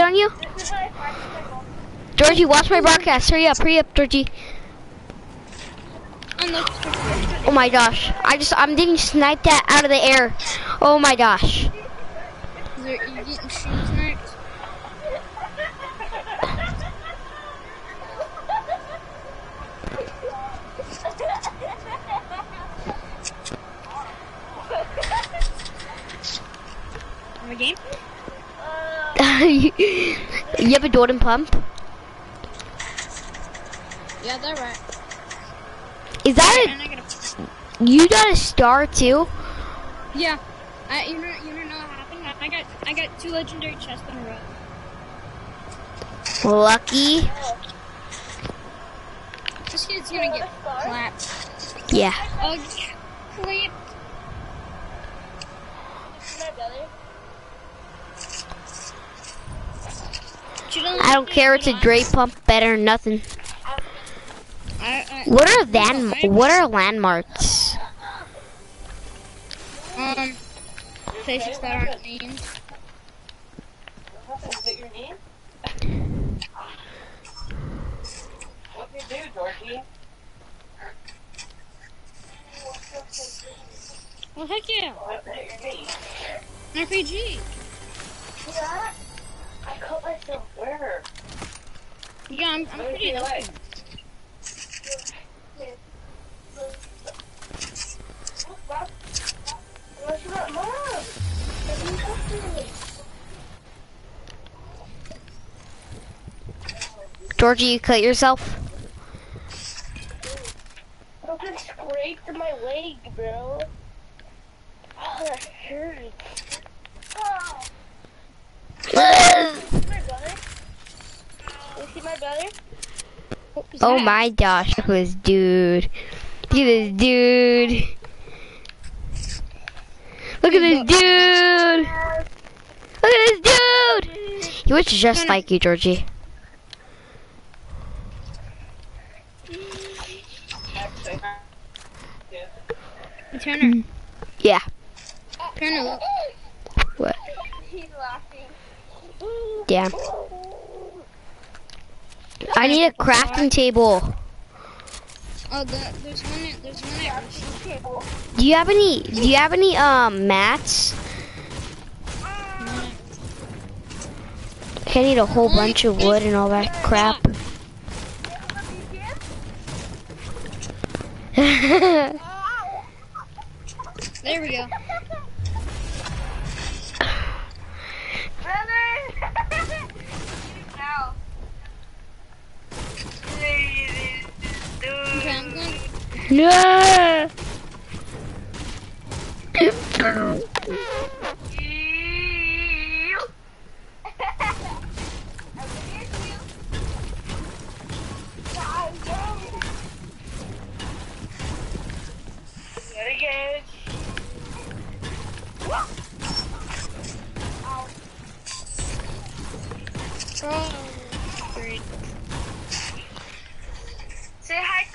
on you? Georgie, watch my broadcast. Hurry up, hurry up, Georgie. Oh my gosh. I just, I'm getting sniped at out of the air. Oh my gosh. Is there, you getting shoes sniped? Have a game? You have a Jordan pump? Yeah, they're right. Is that And I got a, a, you got a star too? yeah. I, you know, you know what happened? I I got, I got two legendary chests in a row. Lucky. This kid's gonna get clapped. Yeah. Oh, yeah. Clapped. She doesn't I don't care. It's a Dre pump. Better than nothing. I, I, What are land? What are landmarks? Um, places that aren't named. Is it your name? What do you do, Georgie? Well, heck yeah. What is it your name? RPG. Yeah. I myself. Where? Yeah, I'm, I'm Where's pretty your? Georgie, you cut yourself? I just scraped my leg, bro. Oh, that hurts. Oh. my brother? You see my brother? Oh my gosh, look at this dude. Look at this dude. Look at this dude. Look at this dude. He looks just like you, Georgie. Turner. Yeah. Turner, look. What? He's laughing. Yeah. I need a crafting table. Oh, the, there's one. At, there's one at Russian. Do you have any? Do you have any um mats? I need a whole bunch of wood and all that crap. There we go. Okay, I'm going. no. Again. Say hi to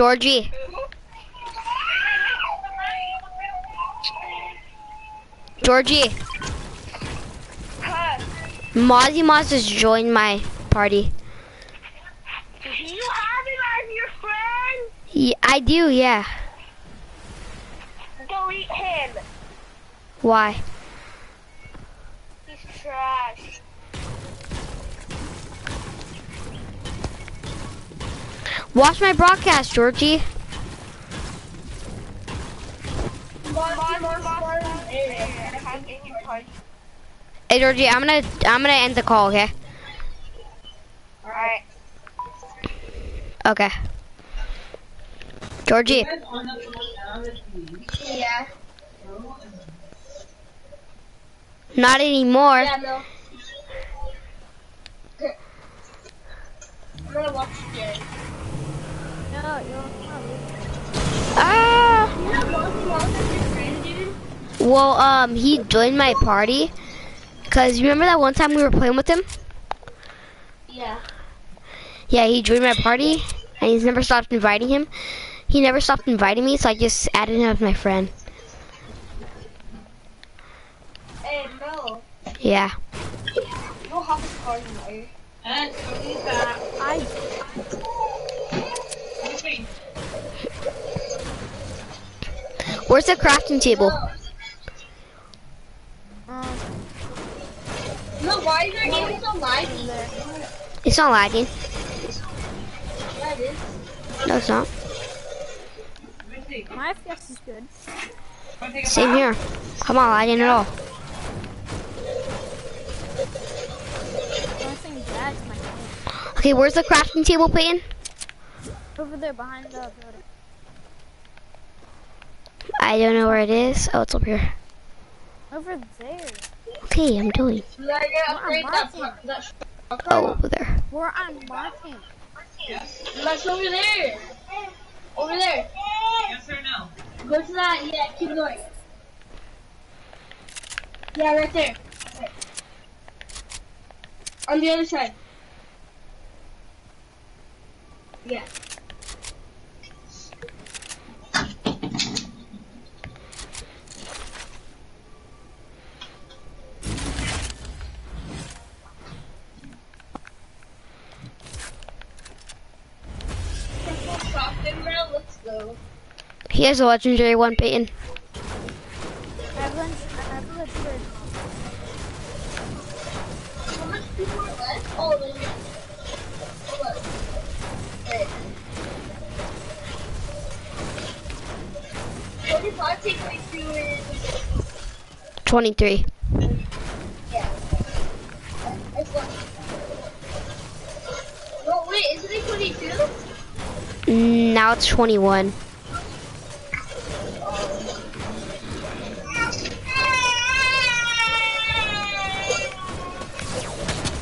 Georgie, Georgie, Huh. Mozzie Moz has joined my party. Do you have him as your friend? Yeah, I do, yeah. Delete him. Why? He's trash. Watch my broadcast, Georgie. Hey, Georgie, I'm gonna I'm gonna end the call, okay? Alright. Okay. Georgie, Yeah. Not anymore. Yeah, no. I'm gonna watch. No, you're Ah. You know Monty Mouse as your friend, dude? Well, um, he joined my party. Cause you remember that one time we were playing with him? Yeah. Yeah, he joined my party, and he's never stopped inviting him. He never stopped inviting me, so I just added him as my friend. Hey, Mel. Yeah. Go hop his car tonight. I Where's the crafting table? um No, why is our game so laggy? It's not lagging. Yeah, it is. No, it's not. my FPS is good. Same here. Come on, lagging at all. The only thing bad is my game. Okay, where's the crafting table, Peyton? Over there behind the building. I don't know where it is. Oh, it's up here. Over there. Okay, I'm doing. We gotta get upgrade that, Martin. that sh- Oh, over there. Where I'm marking. That's over there. Over there. Yes or no? Go to that. Yeah, keep going. Yeah, right there. Right. On the other side. Yeah. He has a legendary one, Peyton. I have lunch. I have lunch here. How much people are left? Oh, there's Wait. 45 take me to 23. Yeah. I still... No, wait, isn't it 22? Mm, Now it's 21.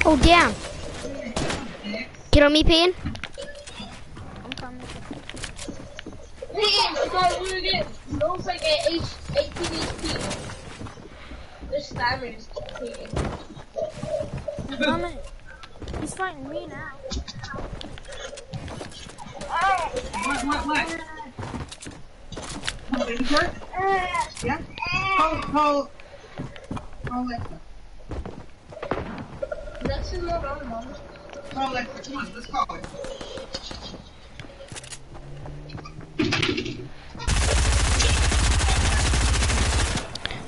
Oh, damn. Get on me, Peyton. I'm coming. Hey, it's not really good. Like an H 18 HP. This timer is taking. I'm coming. He's fighting me now. What, what, what? Oh, baby shark? Yeah? Call, call, call Alexa. That's in the wrong one. Call Alexa, come on, let's call her.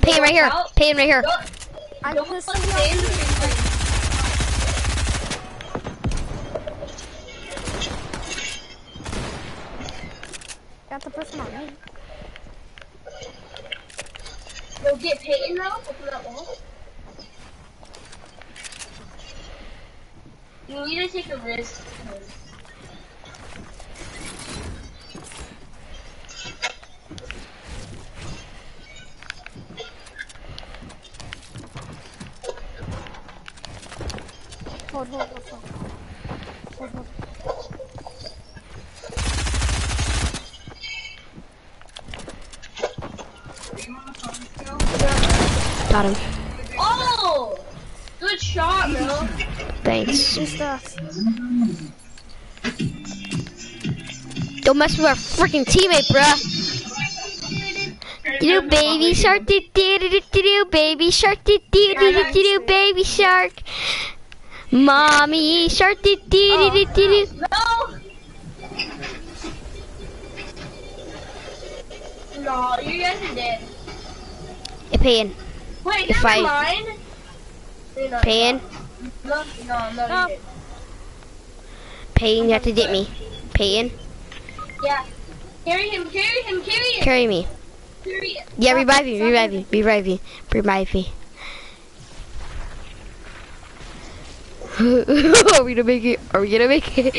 Peyton right here. Peyton right here. I Don't just stay in the same got the person on me. Go get Peyton now. Open that wall. You need to take a risk. Hold, hold, hold. Hold, hold. Are you on the phone still? Got him. Oh! Good shot, bro. Thanks. Don't mess with our freaking teammate, bruh. Do baby shark, do do do do do baby shark, do do do do do baby shark. Mommy shark, do do do do do. No! No, you guys are dead. Hey, Peyton, Wait, If never I- mind. You're not- Peyton, No, no, I'm No. dead. You have to dip me. Peyton, Yeah. Carry him, carry him, carry him, carry me. carry. Yeah, revive me, revive me, revive me, revive me. Are we gonna make it? Are we gonna make it?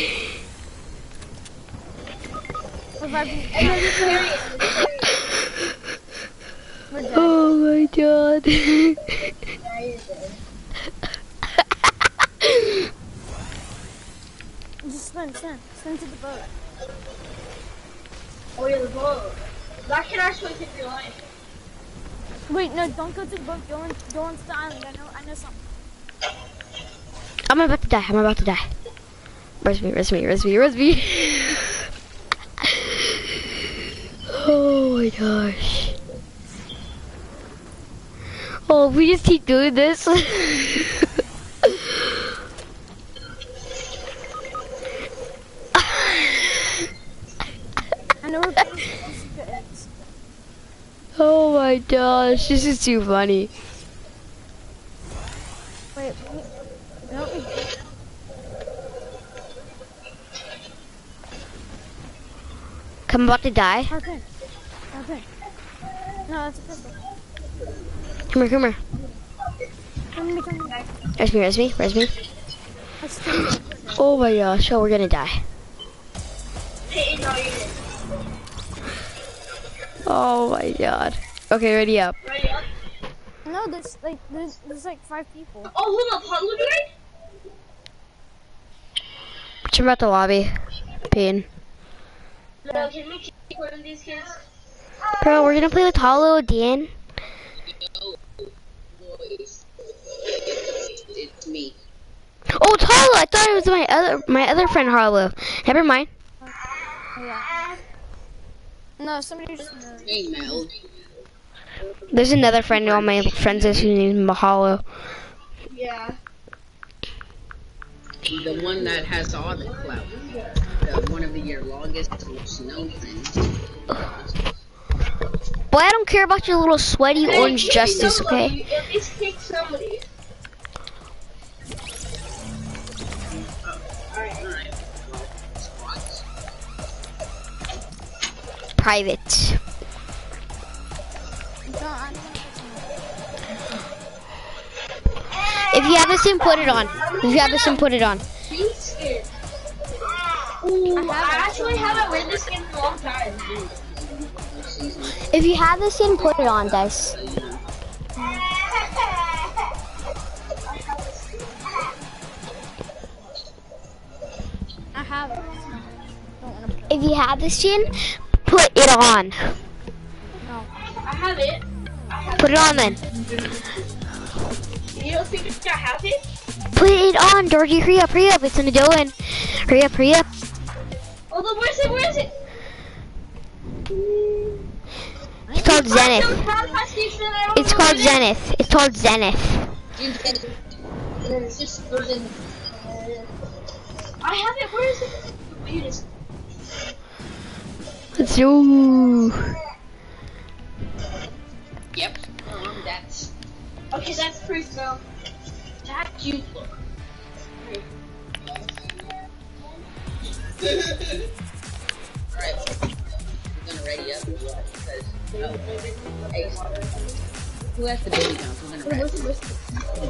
revive me. And then just carry him. We're dead. Oh my god. Yeah, Right there. Just spin, spin, spin to the boat. Oh yeah, the boat. That can actually take your life. Wait, no, don't go to the boat. Go, in, go into the island. I know, I know something. I'm about to die. I'm about to die. Res me, res me, res me, res me. oh my gosh. Oh, we just keep doing this. I know where Bazooka is. oh my gosh, this is too funny. Wait, wait. I'm about to die. Harpoon. Harpoon. No, that's a pistol. Come here, come here. Come to me, come to me. Res me, res me, res me. Oh my gosh, oh, we're gonna die. Hey, no, you didn't. Oh my god. Okay, ready up. Ready up? No, there's like, there's, there's like five people. Oh, hold up, hot look right? Jump out the lobby. Pain. No, can we keep one of these kids? Bro, we're gonna play with Hollow, Dan. Boys. It's me. Oh, it's Hollow! I thought it was my other my other friend Harlow. Never mind. Oh, yeah. No, somebody just. Hey, Mel. There's another friend all my friends is whose name is Hollow. Yeah. The one that has all the clout. The one of the your longest snow friends. Boy, I don't care about your little sweaty Hey, orange justice, okay? At least pick somebody. Private. I If you have a sim, put it on. If you have a sim, put it on. Ooh, I actually haven't wear this in a long time. If you have a sim, put it on, guys. I have it. Don't wanna put If you have this skin, put it on. No. I have it. I have Put it on then. You don't think I have it? Put it on, Georgie. Hurry up, hurry up. It's gonna go in. Hurry up, hurry up. In. Zenith. I have it. Where is it? Wait, it's Let's go. Yep. Um, that's okay. That's proof now. that cute look. Alright. We're gonna ready up because oh, who has the baby guns? We're gonna the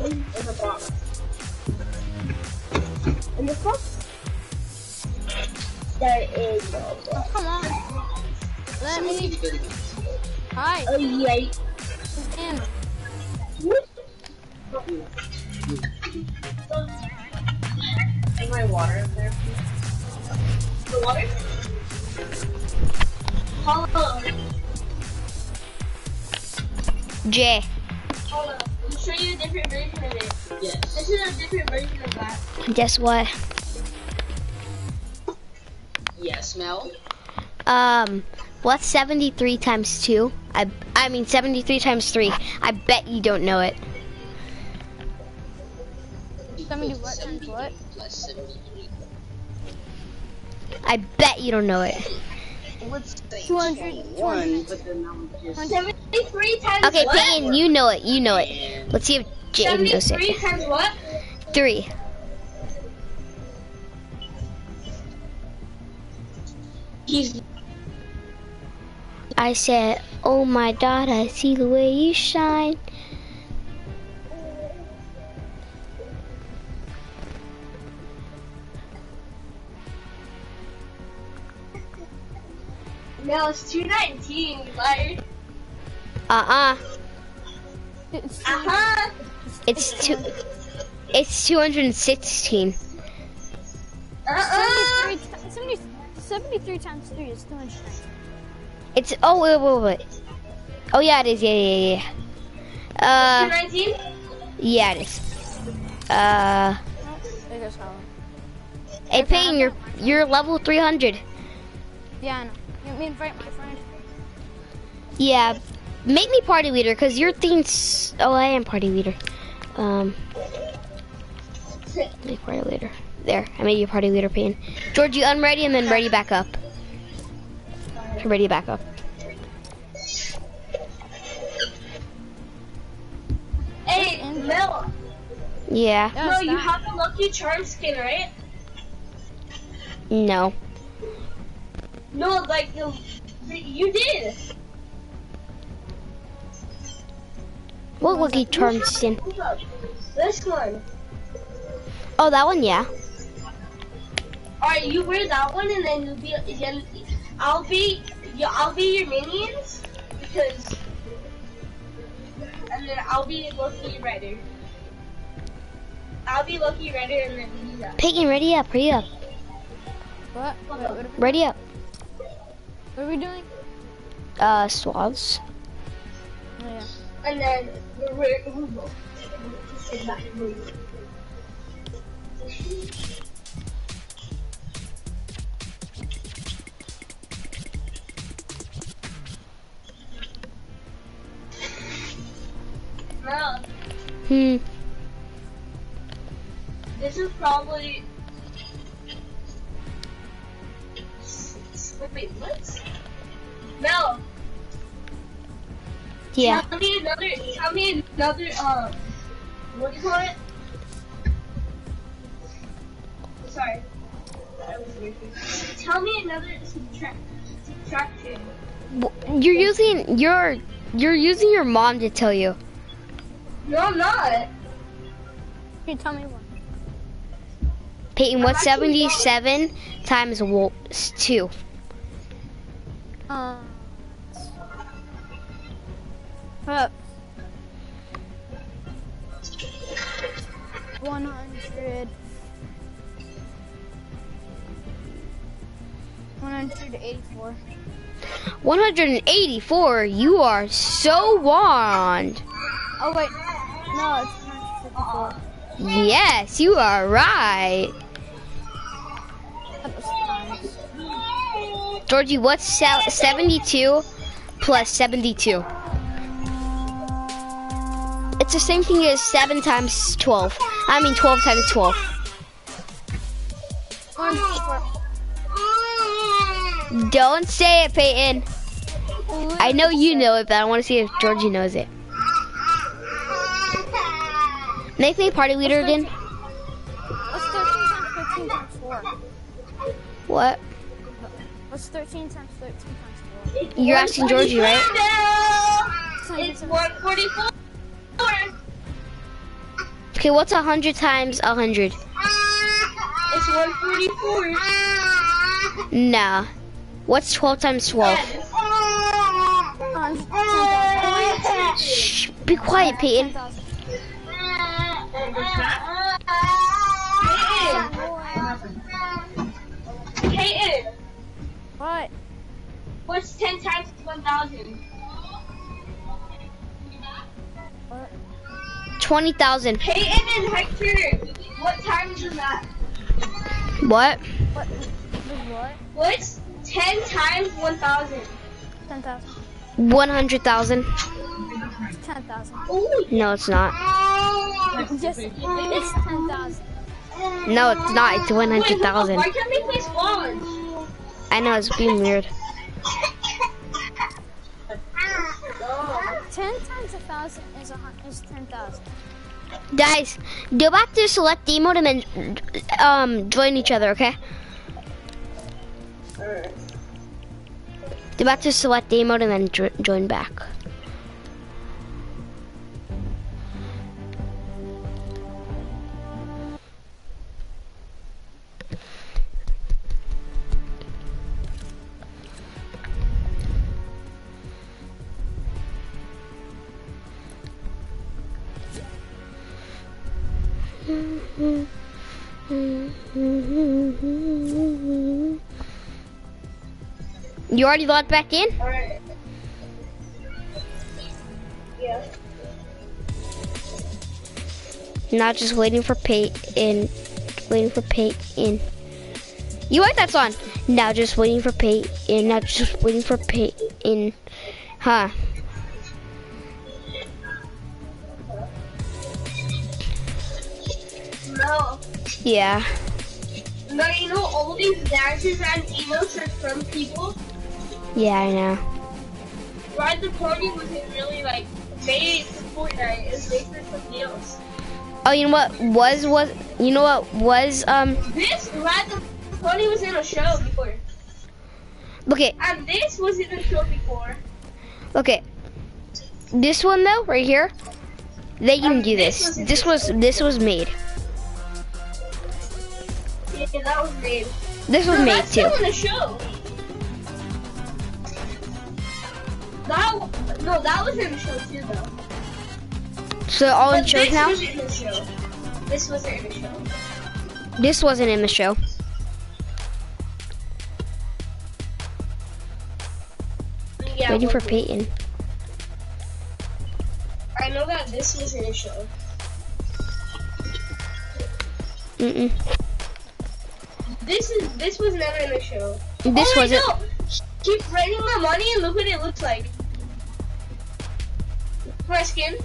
In the box. In the box? There is box. Oh, come on. Let Someone me. needs baby guns. Hi. Oh, yay. Dan. Take my water in there. The water? Hello. J. Hold on. I'll show you a different version of it. Yes. This is a different version of that. Guess what? Yes, Mel. Um, what's 73 times 2? I, I mean 73 times 3. I bet you don't know it. Seventy what times what? Plus 73. I bet you don't know it. Let's say 200, 21, but then I'm just 73 times Okay, what? Peyton, you know it. You know it. Let's see if Jaden knows 73 it. times what? 3. He's I said, oh my God, I see the way you shine. No, it's 219, you liar. Uh-uh. It's Uh-huh. It's two. It's 216. Uh-uh. 73, 70 73 times 3 is 290. It's oh wait wait wait. Oh yeah it is yeah yeah yeah. Uh 219? yeah it is. Uh there goes hey Payne you're you're level 300. Yeah, I know. You want me invite my friend? Yeah, make me party leader because your thing's. Oh I am party leader. Um, make party leader. There I made you party leader Payne. George you unready and then ready back up. Ready back up. Hey, Mel. Yeah. Yeah, No, it's you have the Lucky Charm skin, right? No. No, like, you, you did. What lucky charm skin? This one. Oh that one yeah. Alright, you wear that one and then you'll be, then I'll be, yeah, I'll be your minions because, and then I'll be Lucky Rider. I'll be Lucky Rider and then you that. Payne ready up ready up What? Wait, what, ready up. What are we doing? Uh swabs. Oh, yeah. And then we're, we're, we're both. Sit back and wait. Mel, Hmm. this is probably. Wait, what? Mel, Yeah. Tell me another. Tell me another. Um, what do you call it? Sorry. I was. Tell me another subtract subtraction. You're using your you're using your mom to tell you. No, I'm not. Can you tell me one? Peyton, what's 77 times wo- s- 2? Uh, 100. 184. 184. You are so wand. Oh, wait. No, it's 154. Yes, you are right. That was times. Georgie, what's 72 plus 72? It's the same thing as 7 times 12. I mean 12 times 12. Don't say it, Peyton. I know you know it, but I want to see if Georgie knows it. Make me party leader again. What's 13 times 13 times 4? What? What's 13 times 13 times 4? You're asking Georgie, right? It's 144. Okay, what's 100 times 100? It's 144. Nah. What's 12 times 12? Um, 10,000. Shh, be quiet, Peyton. 10,000. Peyton, What? what's 10 times 1,000? 20,000. Peyton and Hector, what times is that? What? What? What? What's 10 times 1,000? 10,000. 100,000. 10,000. Ooh. No, it's not. Yes, it's 10,000. No, it's not. It's Wait, what the- 100,000. Why can't we play? I know, it's being weird. 10 times a 1,000 is, a, hun- is 10,000. Guys, go back to select the mode and then um, join each other, okay? Go back to select the mode and then join back. You already logged back in? Alright. Yeah. Not just waiting for Peyton. Waiting for Peyton. You like that song? Now just waiting for Peyton. Now just waiting for Peyton. Huh? No. Yeah. No, you know all these dances and emotes are from people. Yeah, I know. Ride the Pony wasn't really like made for Fortnite. It was made for something else. Oh, you know what was was you know what was um This Ride the Pony was in a show before. okay And this was in a show before. okay this one though right here they can Um, do this this. was- This was made. Yeah, that was made. This was no, made that's too. That no, that was in the show too though. So all in But shows this now. was in the show. This wasn't in the show. This wasn't in the show. Yeah, Waiting for. Peyton. I know that this was in the show. Mm mm. This is this was never in the show. This oh, wasn't. No. Keep raining my money and look what it looks like. My skin.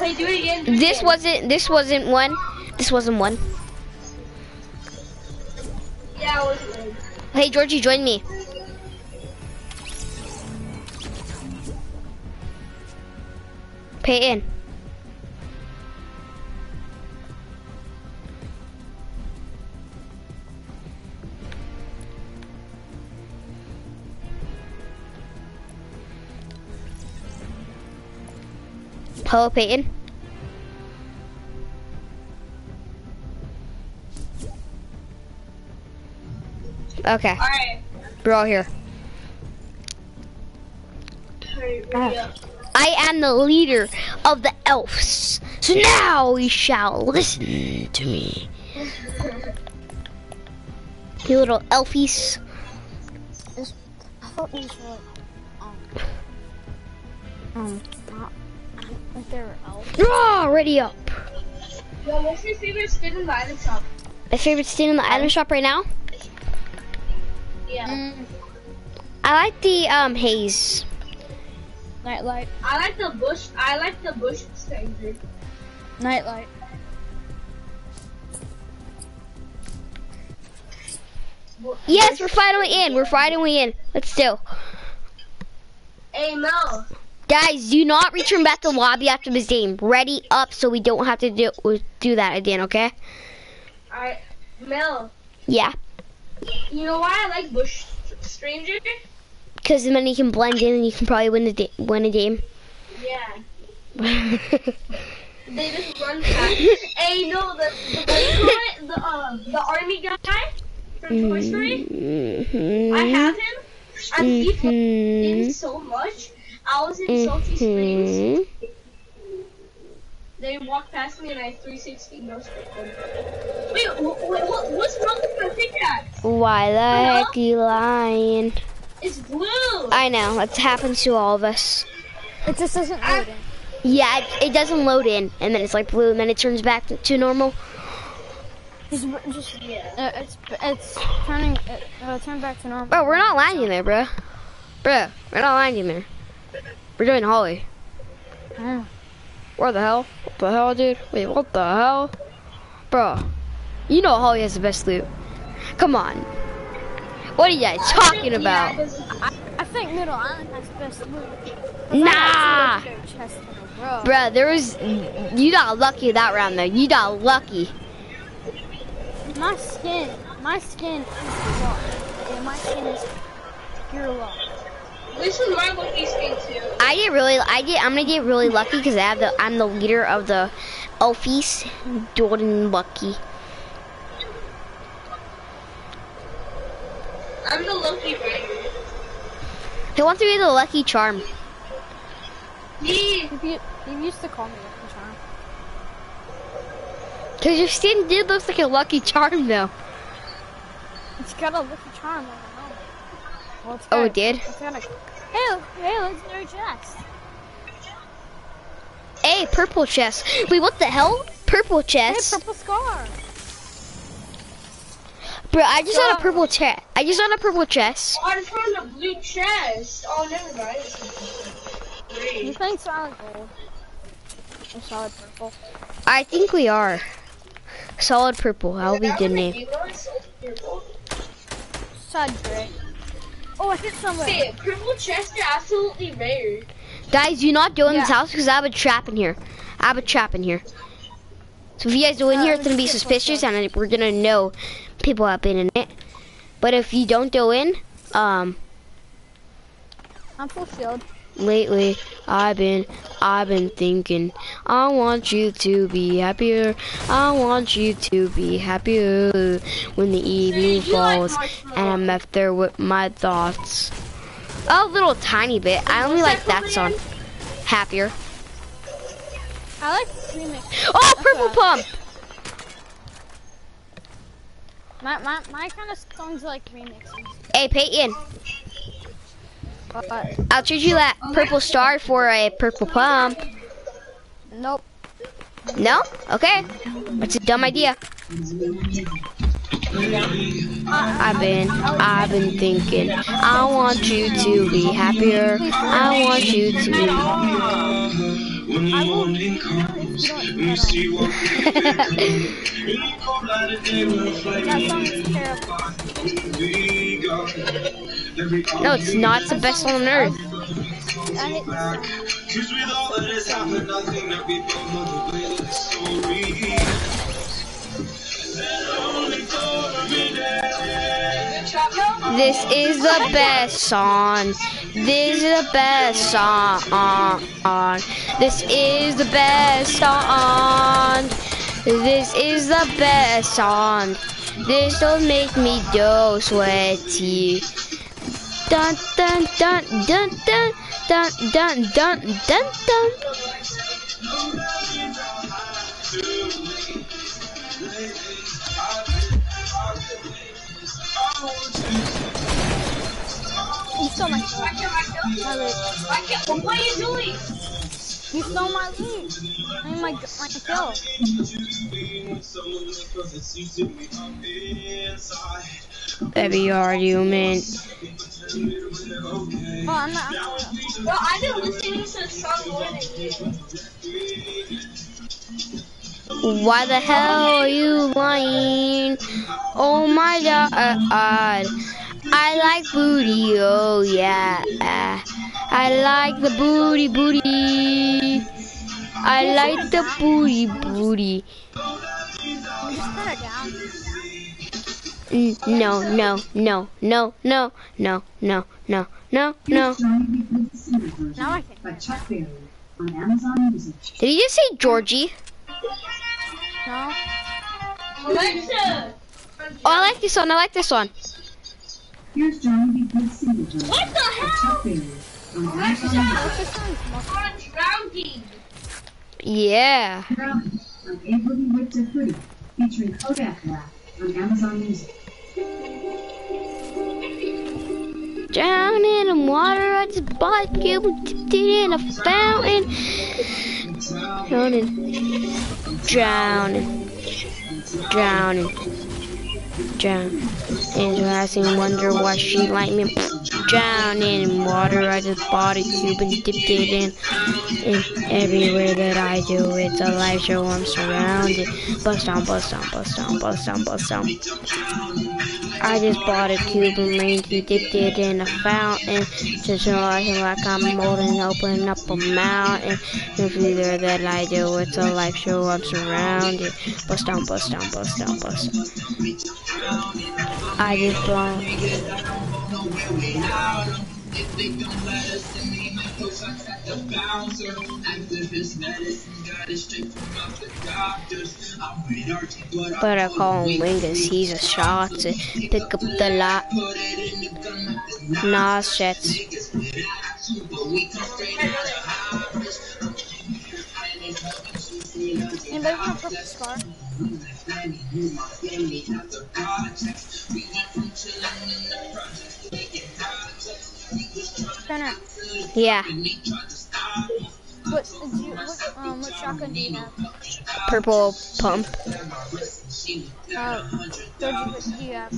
Wait, do it again. do it this again. wasn't. This wasn't one. This wasn't one. Yeah, it was good. Hey Georgie, join me. Pay Hello, Peyton. Okay, Alright. we're all here. I am the leader of the elves. So now we shall listen to me. You little elfies. I thought these were like, um, um, not, I don't think they were elves. Raw, ready up. Yo, what's your favorite skin in the item shop? My favorite skin in the item shop right now? Yeah. Mm, I like the um haze. nightlight, I like the bush. I like the bush stranger. nightlight. Yes, we're finally in. We're finally in. Let's do. Hey Mel, Guys, do not return back to lobby after this game. Ready up so we don't have to do do that again, okay? I Mel. Yeah. You know why I like bush stranger? Because then you can blend in and you can probably win the da- win a game. Yeah. They just run past. hey, no, the the what do you call it? The uh, the army guy from Toy Story. Mhm. I have him, he fucking Mhm. did so much. I was in Salty Springs. Mhm. They walked past me and I 360 no scope them. Wait, wh- wh- wh- what's wrong with my pickaxe? Why the Hello? heck you lying? It's blue. I know, it happens to all of us. It just doesn't I- load in. Yeah, it, it doesn't load in, and then it's like blue, and then it turns back to, to normal. Just, just, Yeah. uh, it's, it's turning, it, uh, turn back to normal. Bro, we're not lying there, bro. Bro, we're not lying there. We're doing Holly. Mm. Oh. Where the hell? What the hell, dude? Wait, what the hell? Bro, you know Holly has the best loot. Come on. What are you guys talking Yeah, about? 'cause- I think Middle Island has the best loot. Nah! Chest in a row. Bruh, there was. You got lucky that round, though. You got lucky. My skin, my skin is luck. Yeah, my skin is pure luck. This is my lucky skin too. I get really. I get. I'm gonna get really lucky because I have the. I'm the leader of the Elfies. Jordan Lucky. I'm the lucky rider. Who wants to be the lucky charm? Me. He, u- he used to call me Lucky Charm. Cause your skin did looks like a lucky charm though. It's got a Lucky Charm on the helmet. Well, Oh, it did? It's got a, hey, look, hey, legendary chest. Hey, purple chest. Wait, what the hell? Purple chest. Hey, chest. purple scar. Bro, I just got a purple chest. I just got a purple chest. Oh, I just found a blue chest. Oh, never mind. You think solid gold? Or solid purple? I think we are. Solid purple. That'll be good name. Solid gray. Oh, I hit somewhere. Hey, purple chests are absolutely rare. Guys, do not doing in this house because I have a trap in here. I have a trap in here. So if you guys go in Uh, here, it's gonna be suspicious, what's and we're gonna know people have been in it. But if you don't go in, um, I'm full shield. Lately I've been, I've been thinking, I want you to be happier. I want you to be happier when the evening falls, and I'm left there with my thoughts. A little tiny bit. I only like that song. Happier. I like remix. Oh, purple bad. pump. My, my, my kind of songs like remixes. Hey, Peyton, Uh, I'll trade you that purple star for a purple pump. nope. No? Okay. That's a dumb idea. I've been, I've been thinking. I want you to be happier. I want you to. I will if you don't That song is terrible. No, it's not. The best on earth. This is the best song. This is the best song. This is the best song. This is the best song. This don't make me do sweaty. Dun dun dun dun dun dun dun dun dun dun. You stole my kill. My loot. I can't, what are you doing? You stole oh my loot. I mean my, my kill. Baby argument. Oh, I'm not. Bro, I've been listening to the song more than you. Why the hell are you lying? Oh my god. I like booty, oh yeah. I like the booty, booty. I like the booty, booty. No, no, no, no, no, no, no, no, no, no. Now I can. by Chuck Berry on Amazon Music. Did he just say Georgie? No. Alexa! Oh, I like this one. I like this one. Here's Johnny B. Goode Single What the hell? Chuck Berry on Amazon Music. What's this song's most I'm drowning. Yeah. Drowning on A Boogie wit da Hoodie featuring Kodak Black on Amazon Music. Drowning in the water, I just bought you, dipped it in a fountain. Drowning, drowning, drowning, drowning. And I sing wonder why she like me. Drowning in water, I just bought a cube and dipped it in. And everywhere that I do, it's a live show. I'm surrounded. Bust down, bust down, bust down, bust down, bust down. I just bought a cube and dipped it in a fountain. Just realizing like I'm holding open up a mountain. Everywhere that I do, it's a live show. I'm surrounded. Bust down, bust down, bust down, bust down. I just blown. If they don't let us in, they might throw shots at the bouncer. Actavis medicine got it straight from the doctors. I'm with Archie, but, but I call him Wingus. He's a shot to pick up the lot. Nah, shit. Anybody want a scar? We went from chilling in the projects Turner, Yeah, what, you, what, um, what shotgun do you have? purple pump. Uh, Georgie, what do you have?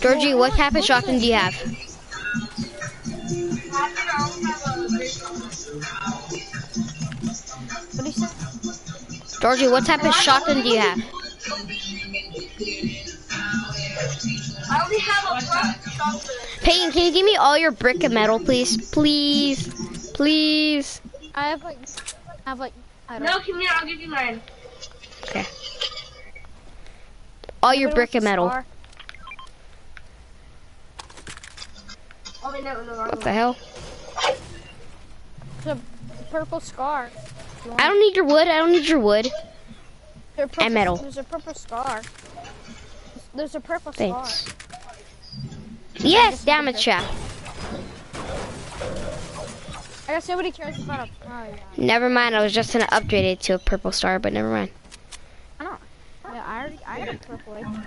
Georgie, what type of shotgun do you have? What do you say? Georgie, what type of shotgun do you have? I only have a black. Peyton, can you give me all your brick and metal, please? Please, please. I have like, I have like, I don't No, come here, I'll give you mine. Okay. All your brick and metal. scar? Oh, wait, no, no, wrong What the hell? It's a purple scar. I don't need your wood. I don't need your wood. Purple, and metal. There's a purple scar. There's a purple Thanks. scar. Yes, damage trap. I guess nobody cares about a. Oh yeah. Never mind. I was just gonna upgrade it to a purple scar, but never mind. I know. Yeah, I already. I got a purple. one.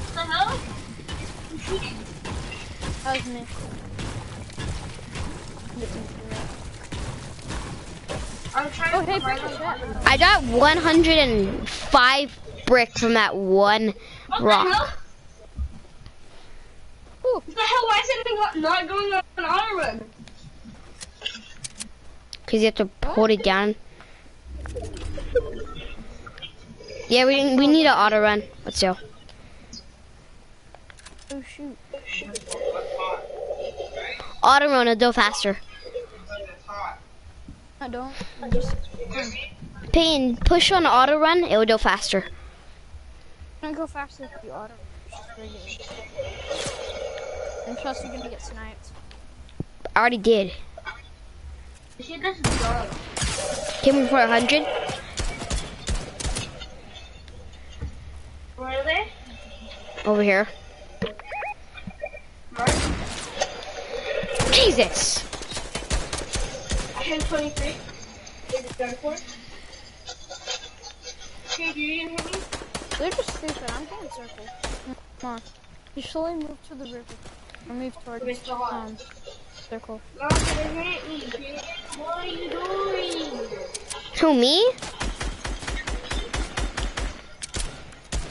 What the hell? That was me. I'm trying Oh to hey, find purple my shit. I got 105 brick from that one What rock. Ooh. What the hell? Why is it not going on an auto run? Cause you have to hold it down. Yeah, we we need an auto run. Let's go. Oh shoot. Auto run will go faster. I don't. I'm just. Payne, push on auto run. It will go faster. I'm gonna go faster with the auto. Which is pretty good. And plus, you're gonna get sniped. I already did. She doesn't go. Came in for 100. Where are they? Over here. Mark? Jesus. I had 23. Did it go for? Okay, do you even hit me? They're just stupid. I'm going circle. Come on. You slowly move to the river. Or move towards Wait, so what? um circle. Not gonna hit me. What are you doing? Who, me?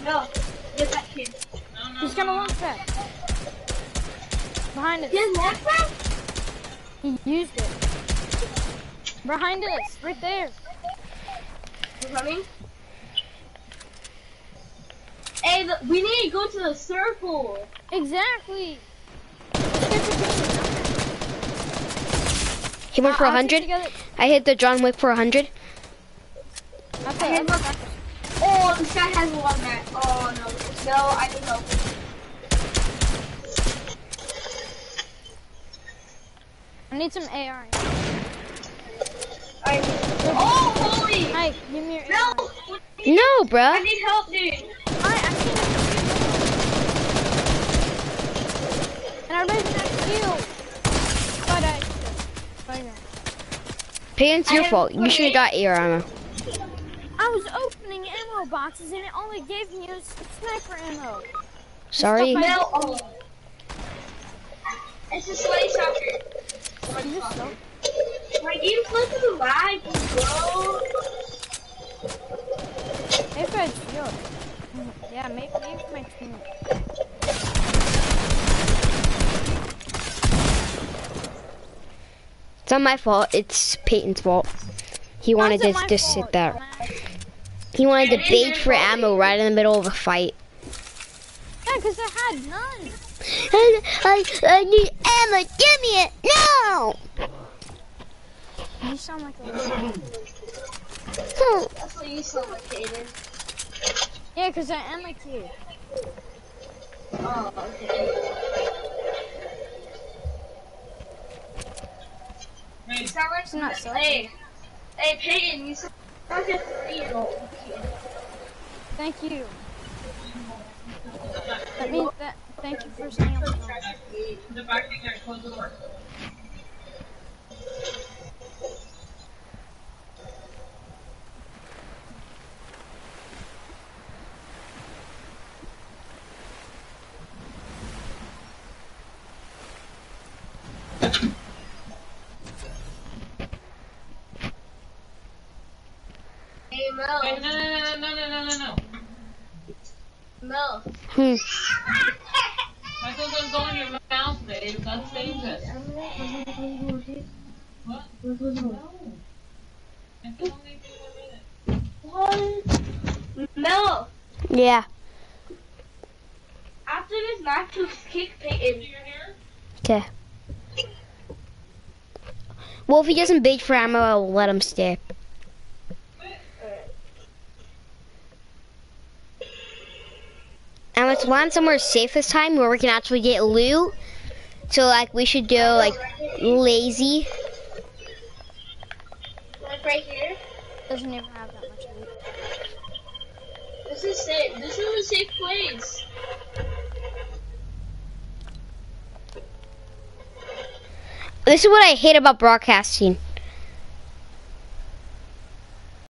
No, get that kid. He's gonna launch pad. Behind us. Get left back? He used it. Behind us, right there. You coming? Hey, the, we need to go to the circle. Exactly. Let's get together. Came in for I'll- I'll get 100. I hit the John Wick for 100. Okay, I'll. Oh, this guy has a lot of mat. Oh no, no, I need help. I need some AR. I oh, holy! Hey, give me your No, AR. No, I need help, dude. I actually And I don't even have shield. But I. But yeah. Payne's your fault. You should have got AR ammo. I was opening ammo boxes and it only gave me a s- sniper ammo. Sorry. Stuff I- No, oh. It's a sweaty soccer. You just don't. My game's looking lag, bro. Maybe I shield. Mm, Yeah, maybe, maybe my team. It's not my fault. It's Peyton's fault. He wanted to How's it my just fault, sit there. dumbass? He wanted to It is bait for fault. ammo right in the middle of a fight. Yeah, because I had none. I, I, I need ammo. Give me it. No. You sound like a little. Hmm. That's what you sound like, Aiden. Yeah, because I am a kid. Oh, okay. You sound like It's not so. Hey, hey, Peyton, you sound like a three-year-old. Thank you. That means that. Thank you for staying on the phone. The back thing there, close the door. Hey Mel, Wait, no, no, no, no, no, no, no, no. Mel. Hmm. That doesn't go in your mouth, babe. That's dangerous. What? No. It can only be one minute. Mel, Yeah. after this match, you kick Peyton. Do your hair? Okay. Well, if he doesn't bait for ammo, I'll let him stay. And let's land somewhere safe this time where we can actually get loot. So, like, we should go, like, lazy. Like right here. Doesn't even have that much loot. This is safe. This is a safe place. This is what I hate about broadcasting.